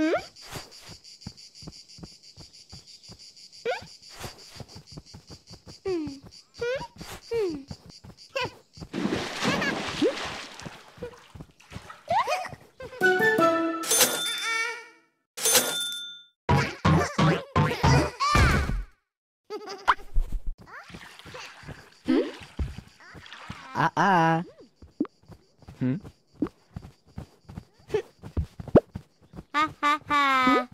Hmm? à à Hử? Ha ha ha.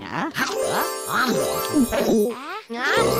Hả? Hả? Hả?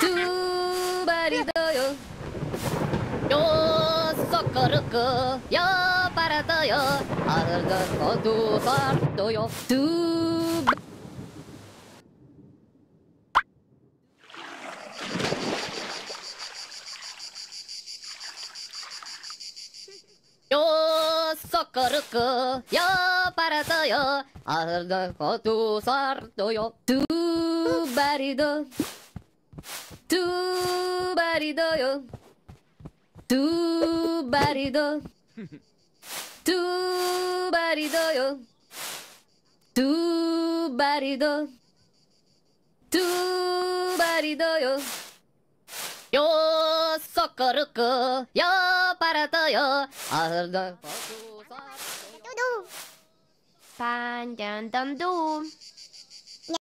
Tu barido yo Yo socorro yo parado yo Algo tu sarto yo Tu Yo socorro yo parado yo Algo tu sarto yo Tu barido Tu barido yo Tu barido Tu barido yo Tu barido Tu barido yo Yo socorro yo Algo tu sarto Tudu. Panjang tentu.